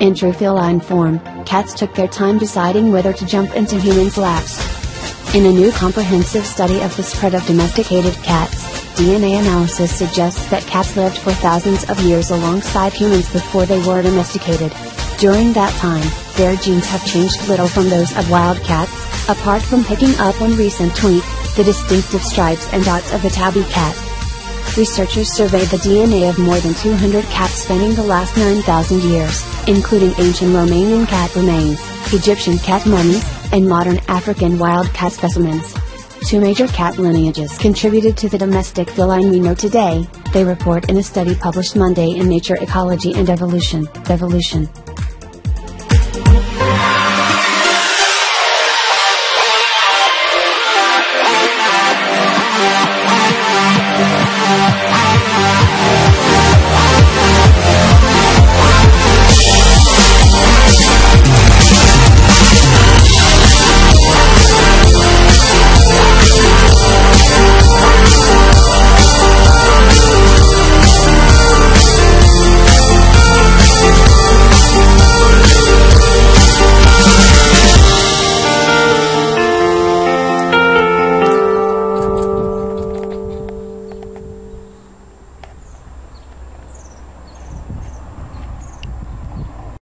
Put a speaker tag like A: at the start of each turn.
A: In true feline form, cats took their time deciding whether to jump into humans' laps. In a new comprehensive study of the spread of domesticated cats, DNA analysis suggests that cats lived for thousands of years alongside humans before they were domesticated. During that time, their genes have changed little from those of wild cats, apart from picking up on recent tweak, the distinctive stripes and dots of the tabby cat. Researchers surveyed the DNA of more than 200 cats spanning the last 9,000 years, including ancient Romanian cat remains, Egyptian cat mummies, and modern African wild cat specimens. Two major cat lineages contributed to the domestic feline we know today, they report in a study published Monday in Nature Ecology and Evolution. Evolution.